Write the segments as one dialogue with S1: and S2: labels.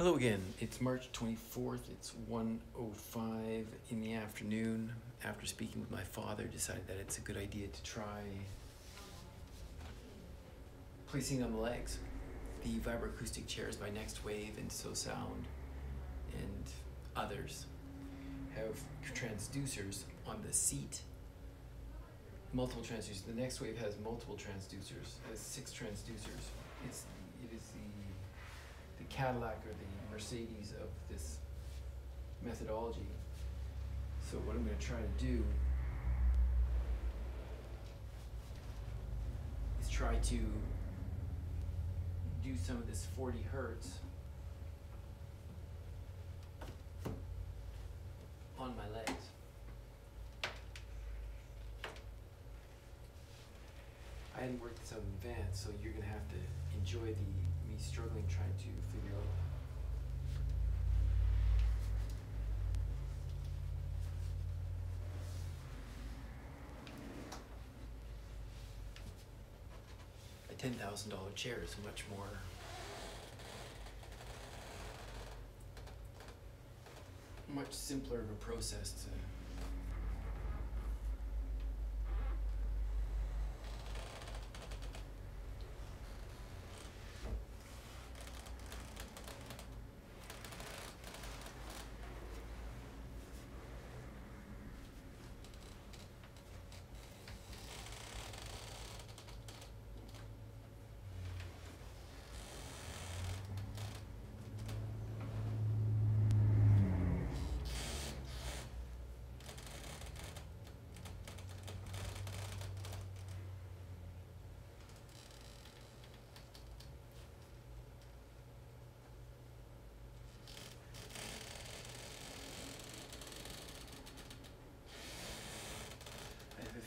S1: Hello again. It's March 24th. It's 1:05 in the afternoon. After speaking with my father, decided that it's a good idea to try placing on the legs. The vibroacoustic chairs by Next Wave and So Sound and others have transducers on the seat. Multiple transducers. The Next Wave has multiple transducers. Has six transducers. It's it is the the Cadillac or the Mercedes of this methodology. So what I'm going to try to do is try to do some of this 40 hertz on my legs. I hadn't worked this out in advance, so you're gonna have to enjoy the me struggling trying to figure out. A ten thousand dollar chair is much more. Much simpler of a process to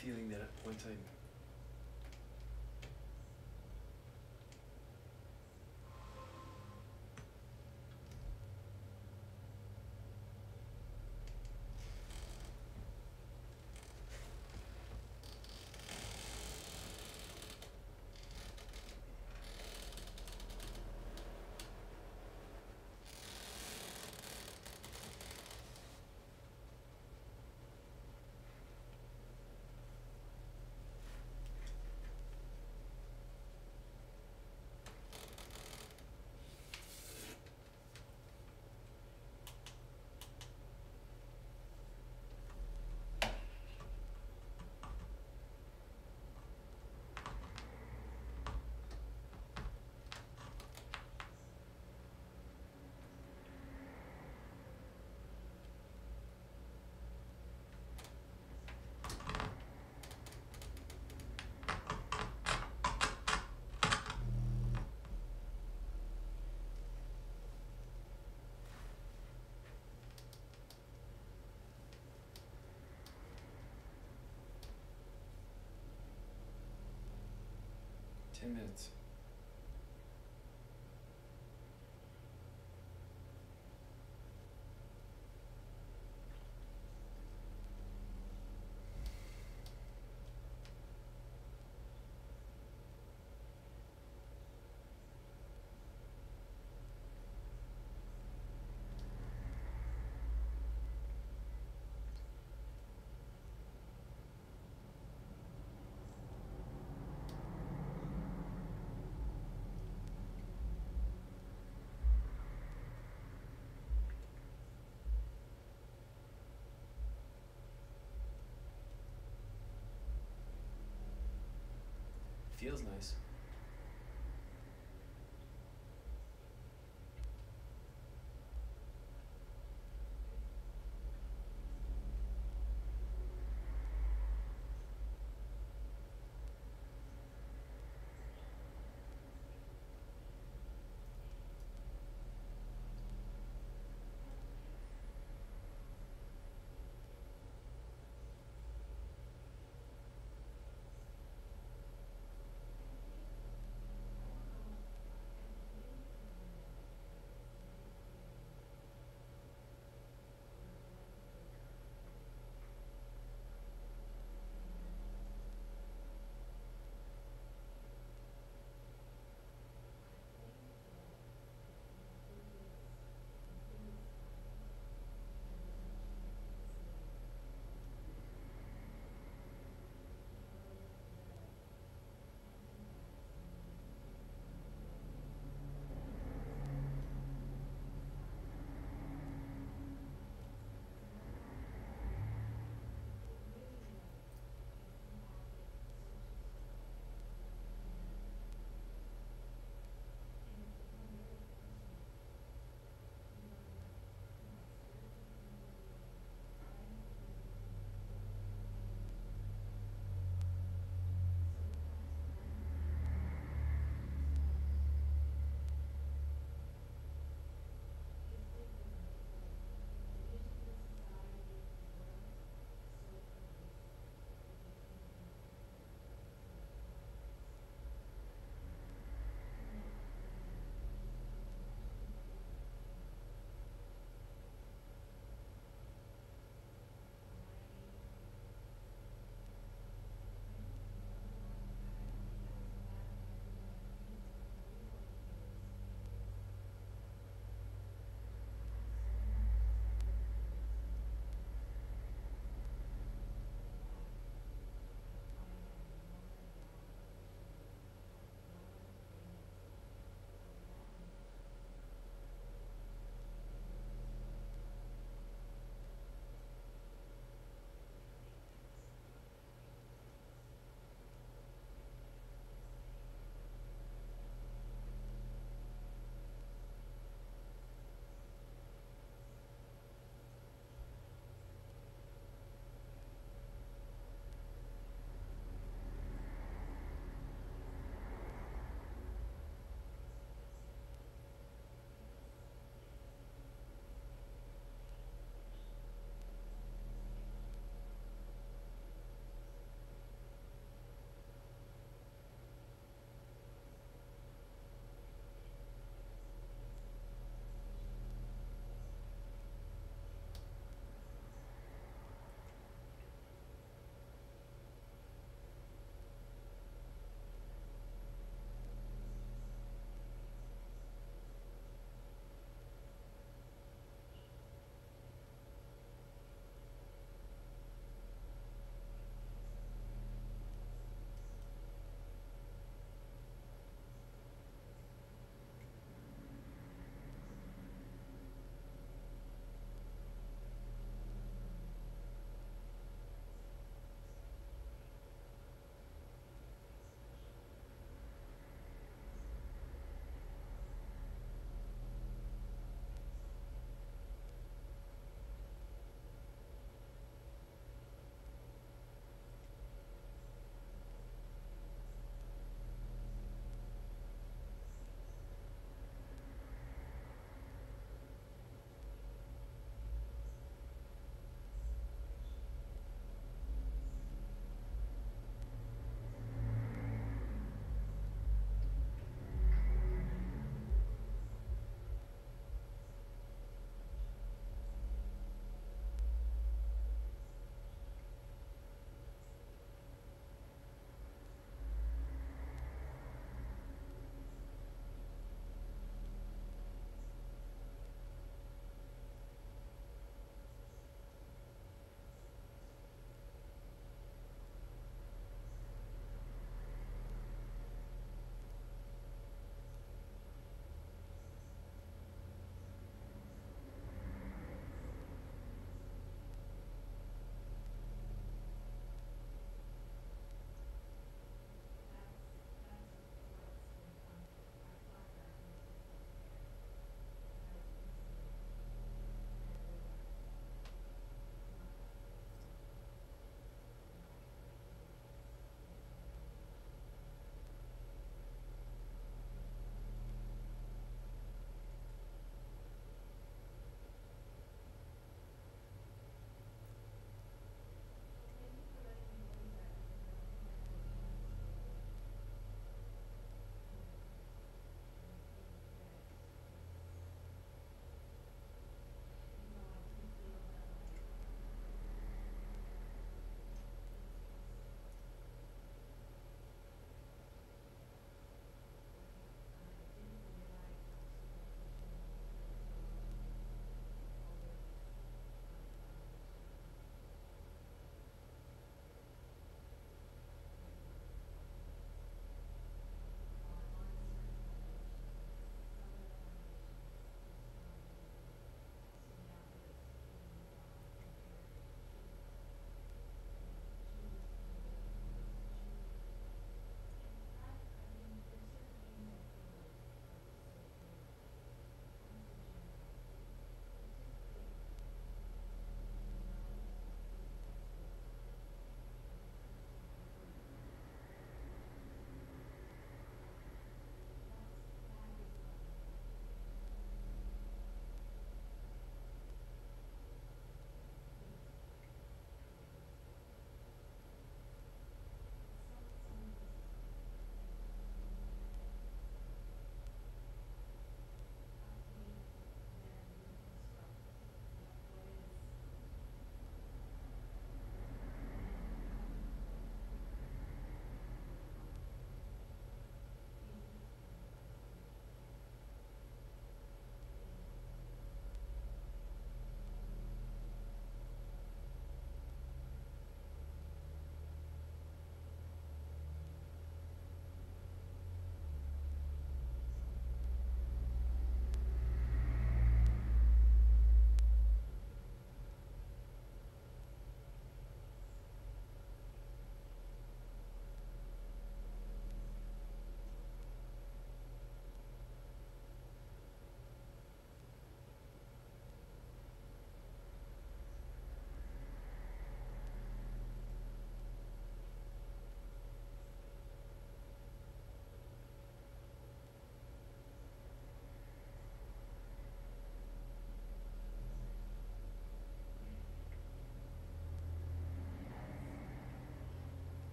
S1: feeling that at one time 10 minutes. Feels nice.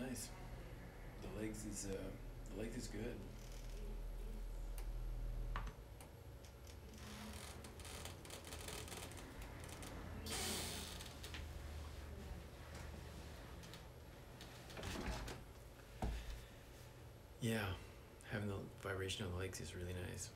S2: Nice. The legs is uh, the legs is good.
S1: Yeah, having the vibration on the legs is really nice.